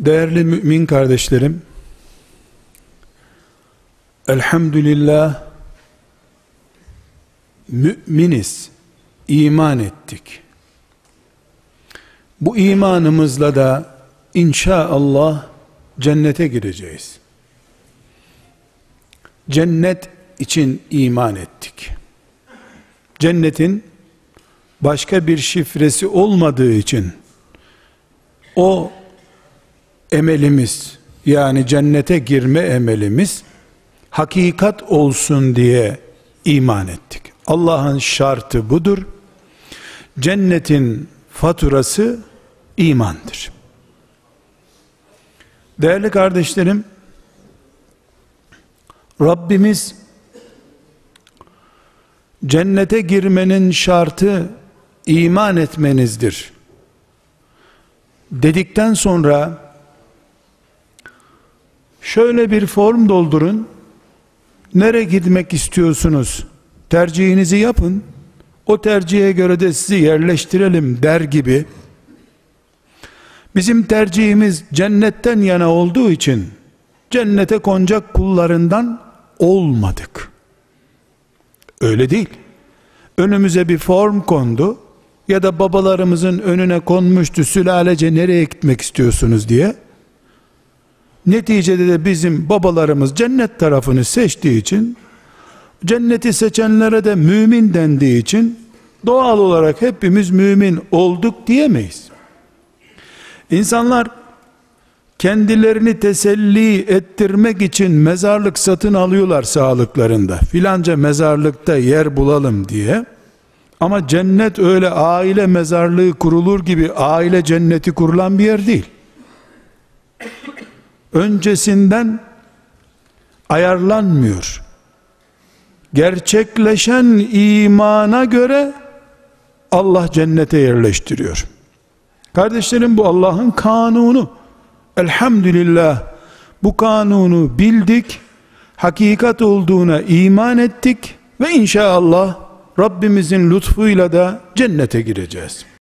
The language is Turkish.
Değerli mümin kardeşlerim, elhamdülillah müminiz, iman ettik. Bu imanımızla da inşallah cennete gireceğiz. Cennet için iman ettik. Cennetin başka bir şifresi olmadığı için o emelimiz yani cennete girme emelimiz hakikat olsun diye iman ettik. Allah'ın şartı budur. Cennetin faturası imandır. Değerli kardeşlerim, Rabbimiz cennete girmenin şartı iman etmenizdir. Dedikten sonra şöyle bir form doldurun. Nereye gitmek istiyorsunuz? Tercihinizi yapın. O tercihe göre de sizi yerleştirelim der gibi. Bizim tercihimiz cennetten yana olduğu için cennete konacak kullarından olmadık. Öyle değil. Önümüze bir form kondu ya da babalarımızın önüne konmuştu sülalece nereye gitmek istiyorsunuz diye. Neticede de bizim babalarımız cennet tarafını seçtiği için cenneti seçenlere de mümin dendiği için doğal olarak hepimiz mümin olduk diyemeyiz. İnsanlar kendilerini teselli ettirmek için mezarlık satın alıyorlar sağlıklarında. Filanca mezarlıkta yer bulalım diye. Ama cennet öyle aile mezarlığı kurulur gibi aile cenneti kurulan bir yer değil. Öncesinden ayarlanmıyor. Gerçekleşen imana göre Allah cennete yerleştiriyor. Kardeşlerim bu Allah'ın kanunu. Elhamdülillah bu kanunu bildik, hakikat olduğuna iman ettik ve inşallah Rabbimizin lütfuyla da cennete gireceğiz.